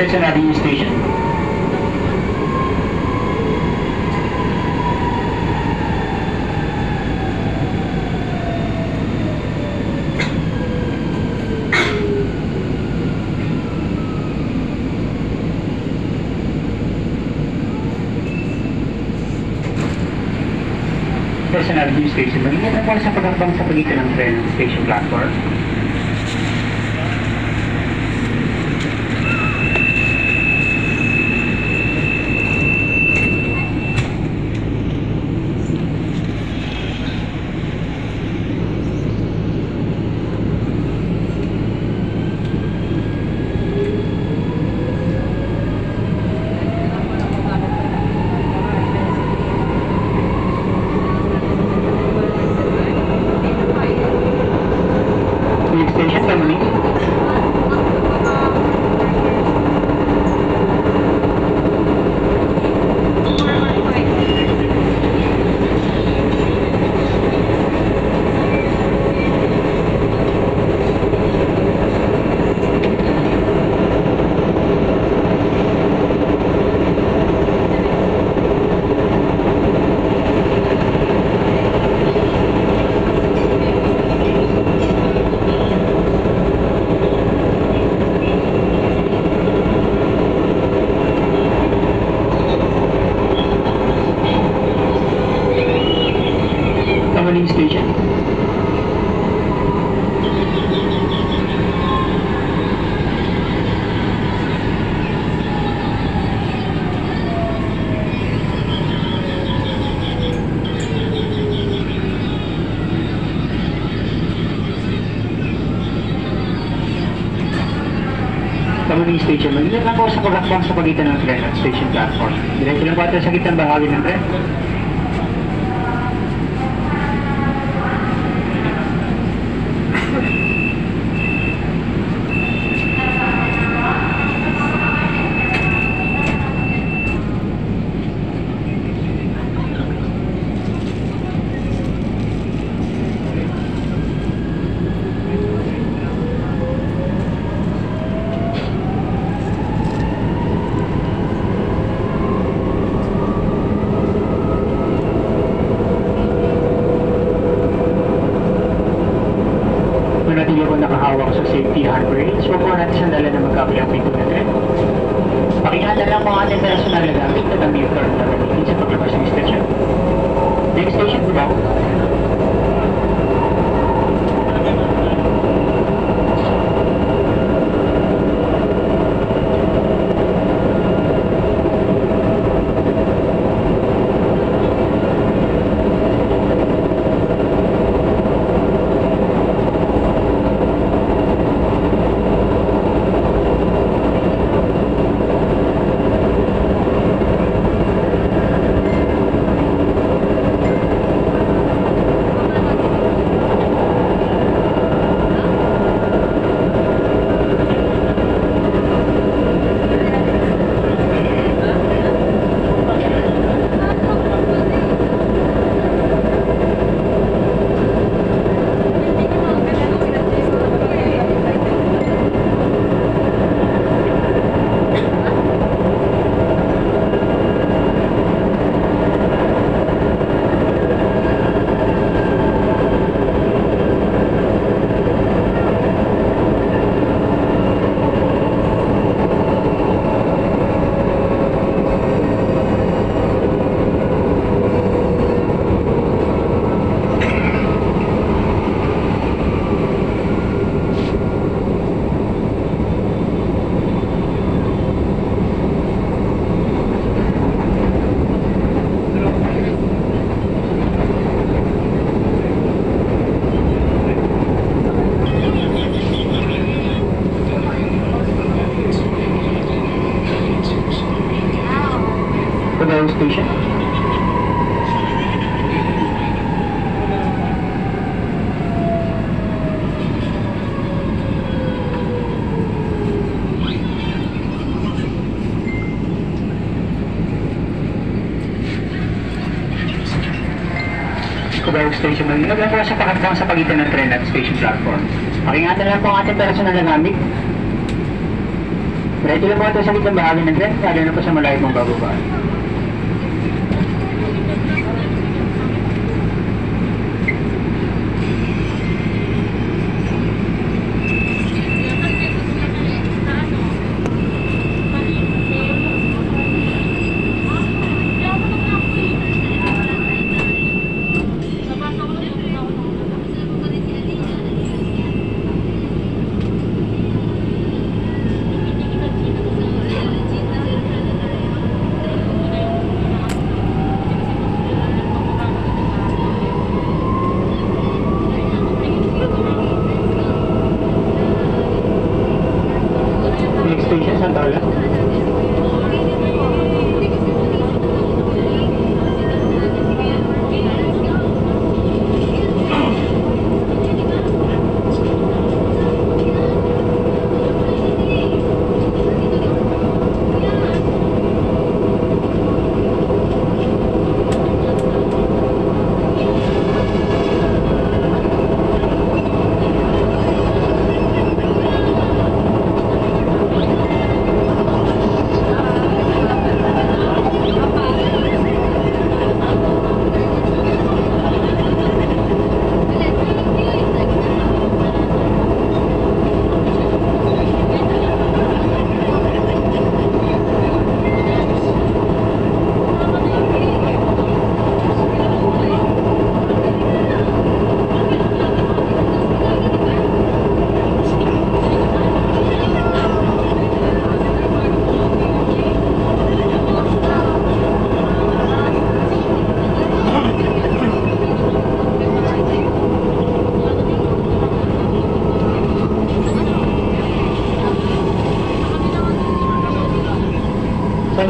Quezon Avenue Station. Quezon Avenue Station. Mag-ingat po sa pagkakbang sa pagitan ng tren at station platform. Next station, Tamuning. Tamuning Station. Tamuning Station. Mag-ingat lang po sa pagkakbang sa pagitan ng tren at station platform. Diretso lang po sa gitnang bahagi ng tren. Station, nagagawa sa pakatbang sa pagitan ng tren at station platform. Pakingatan lang po ang ating personal na gamit. Diretso lang po ito sa gitang bahagi ng tren, lalo na po sa malayo mong bababaan.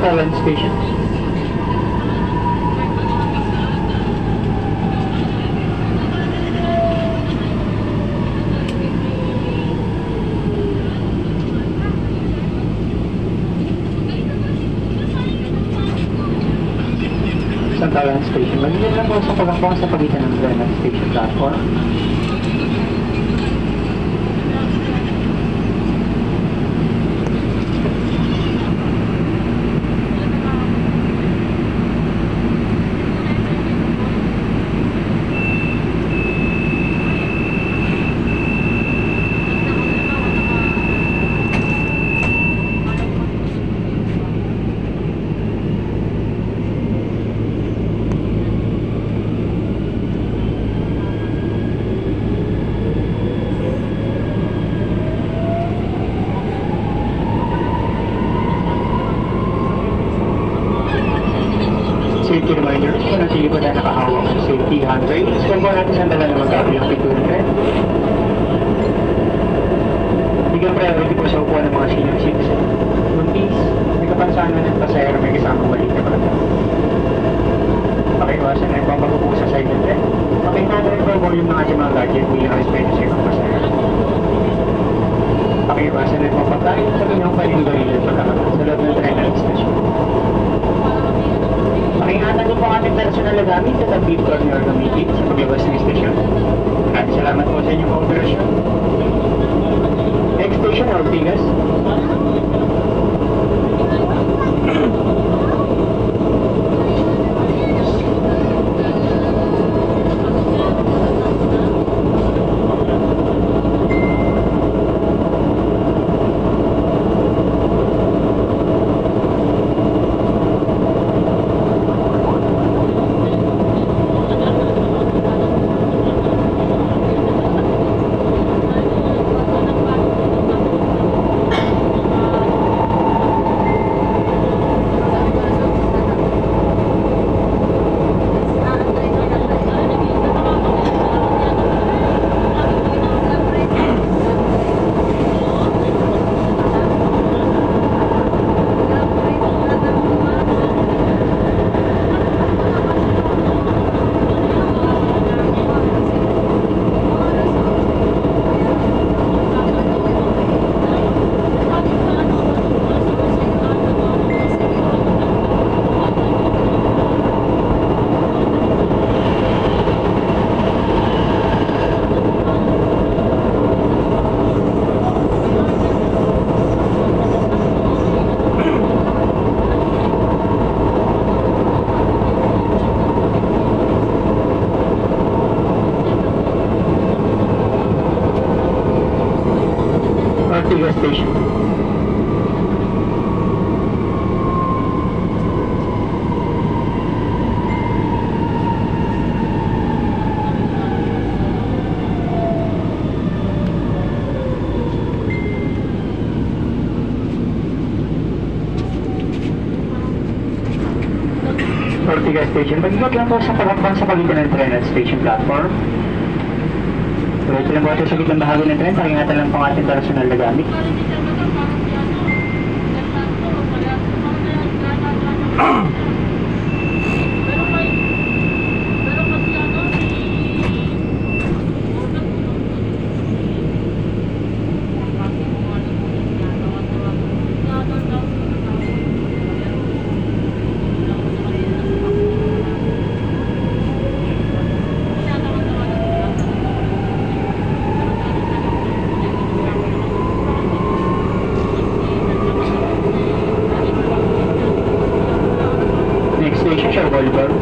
current stations. Santalan Station. Magiging lang po sa pagkakbang sa pagitan ng Granite Station platform Station. Mag-ikot lang po sa pagkakbang sa pagitan ng tren at station platform. Diretso lang po ito sa gitnang bahagi ng tren. Pakingatan lang po ang ating personal na gamit. Next station, Shell Boulevard.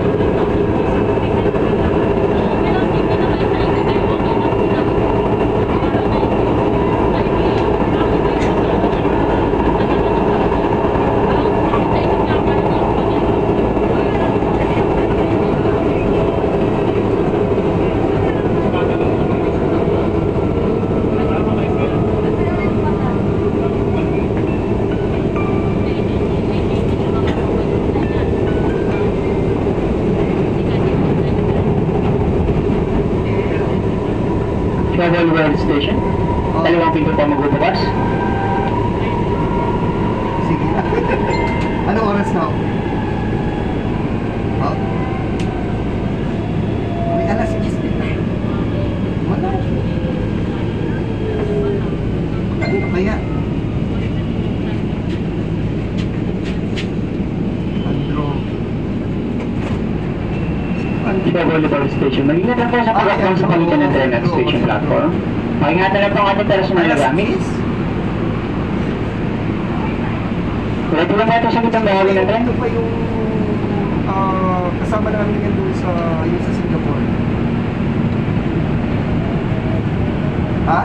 Shell Boulevard Station. Oh. Dalawang pinto po magbubukas. Sige. Anong oras na? Oh? May alas 10 din na. Wala. Ano kaya? Andro. Boulevard Station. Mag-ingat lang po sa pagkakbang sa pagitan ng tren at station platform. Pakingatan lang po ang ating personal na gamit. 10? Diretso lang ito sa gitnang bahagi ng tren. Ito pa yung ah, kasama namin yan doon sa yung sa Singapore. Ha?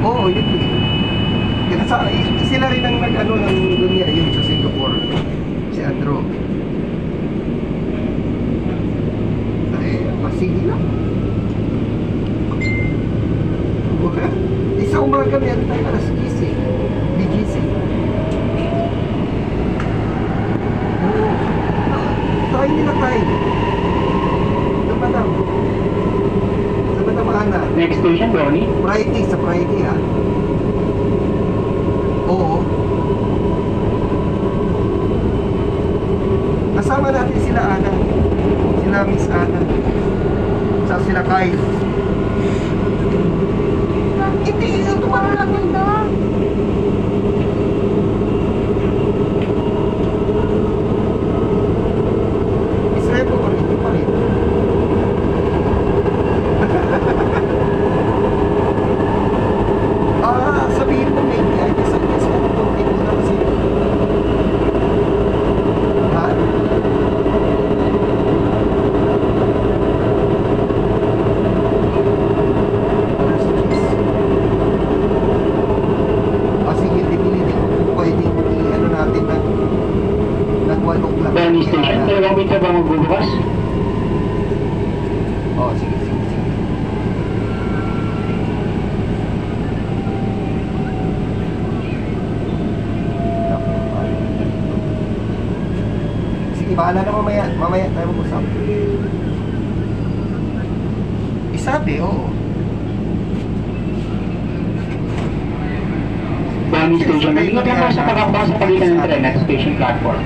Oo, yun i- sila rin ang nag-ano ng dunya yun sa Singapore. Si Andrew. Ay, ah, sige lang. Isa umaga meron tayo alas 10 tren at station platform.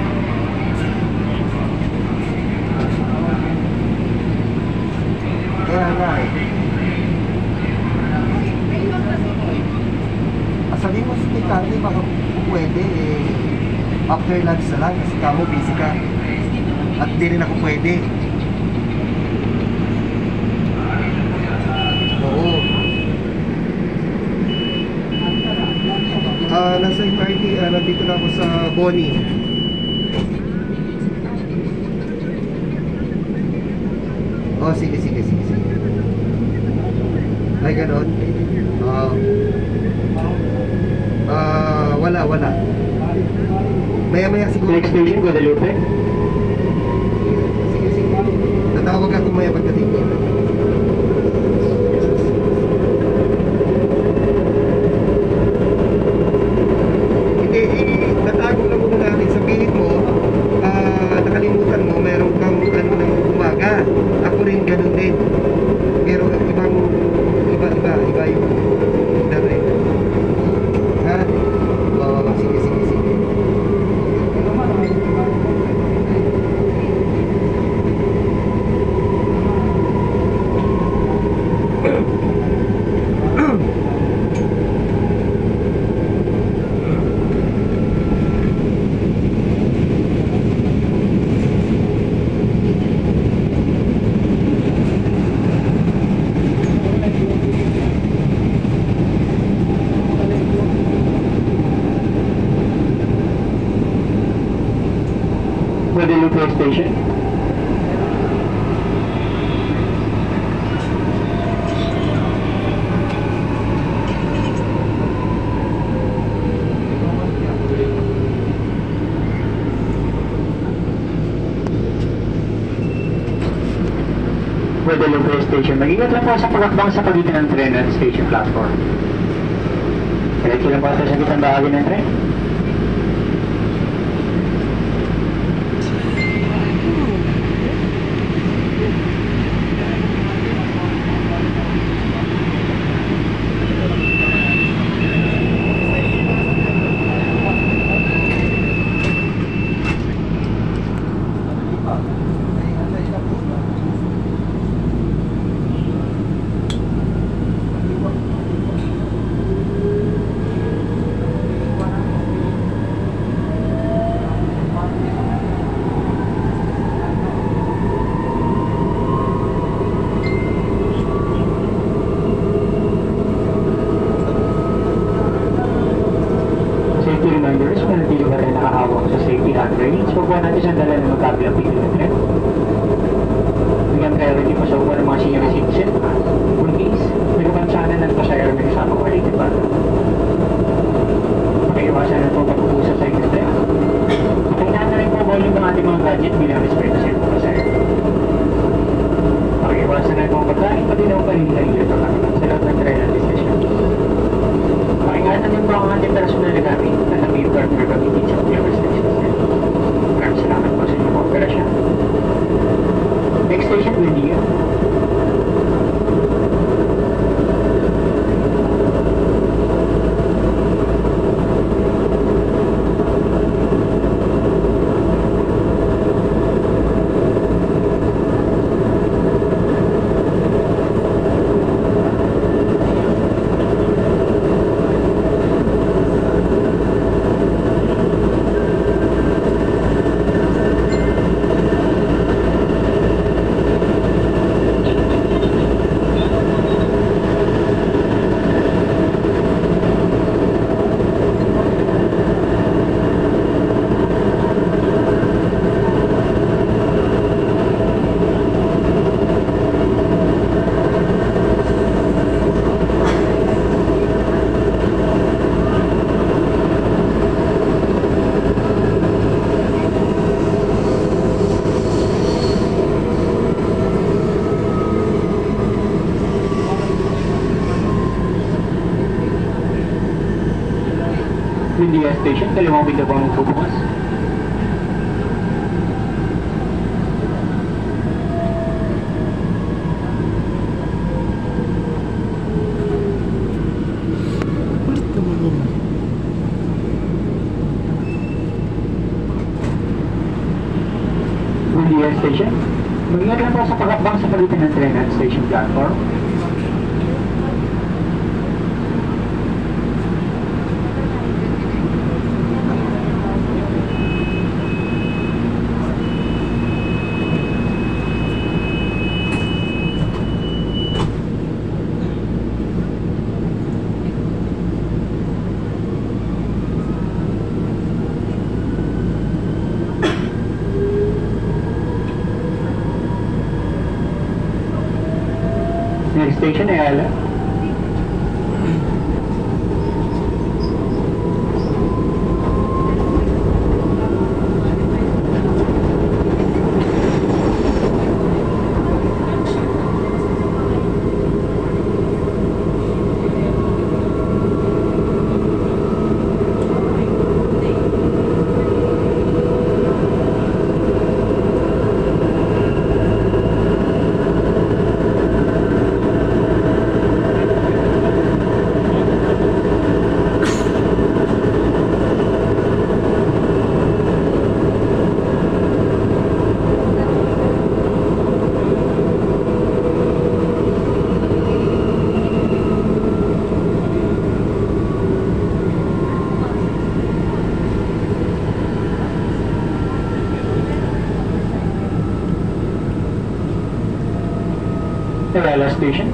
Eh. Ah, sabihin mo si Kati, baka pwede eh. After lunch na lang kasi kamo busy ka. At di rin ako pwede. City, uh, ah, nandito na ako sa Bonnie. Oh, sige, sige, sige, sige. Ay, ganon. Uh, uh, wala, wala. Maya-maya siguro. Next station, Guadalupe. pagakbang sa pagitan ng tren at station platform. Diretso lang bata sa kitang bahagi ng tren. reagiert, wie habe station, dalawang meter the ang upo mas. Station है आया वाला station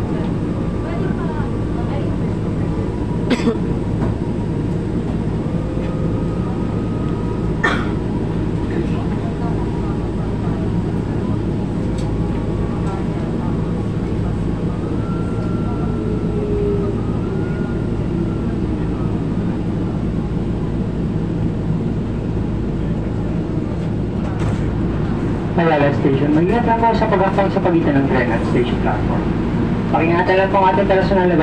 po sa pag sa pagitan ng tren at station platform. Pakingatan lang po ang ating personal na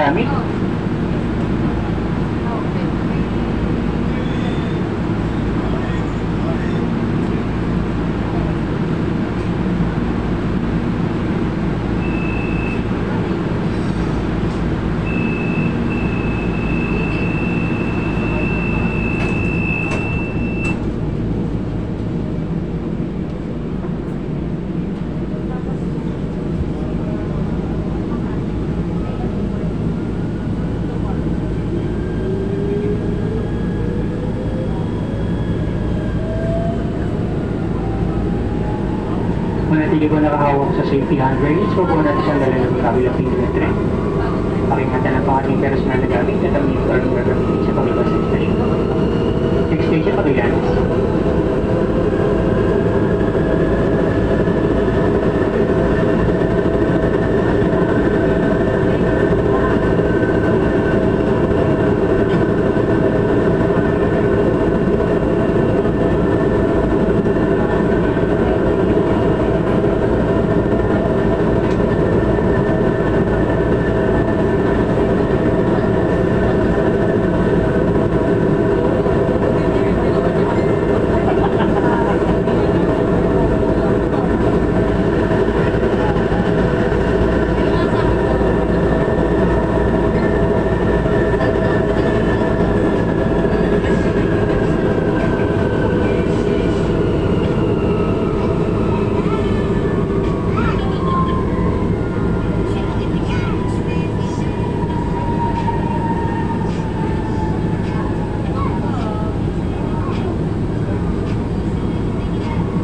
Manatili po nakahawak sa safety handrails. Huwag po natin siyang dala ng kabilang ng tren. Pakingatan ang ating personal na gamit at ang na gagamitin sa paglabas ng station. Next station.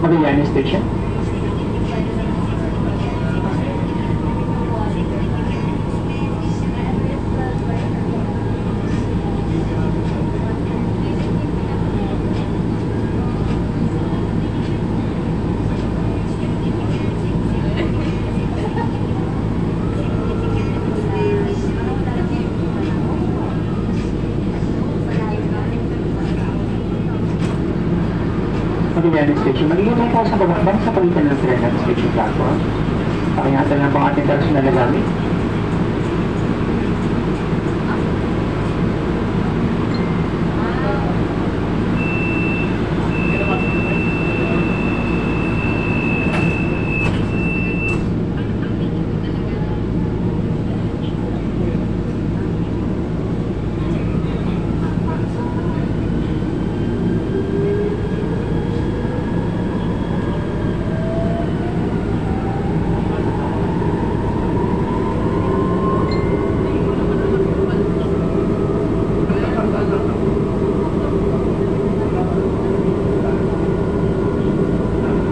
Magallanes Station. Magallanes Station. Magiging may sa babakbang sa pagitan ng at station platform. Pakingatan lang po ang ating personal na gamit.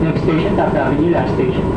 Next station,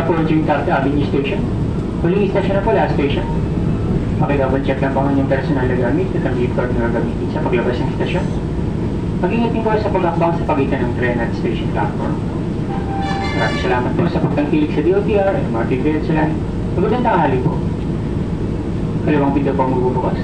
Last station. approaching Taft Avenue Station. Huling station na po, last station. Pakidouble check lang po ang inyong personal na gamit at ang gift card na gagamitin sa paglabas ng stasyon. Mag-ingat din po sa pag-akbang sa pagitan ng train at station platform. Maraming salamat po sa pagtangkilik sa DOTR at MRT line. Magandang tanghali po. Kaliwang pinto po magbubukas.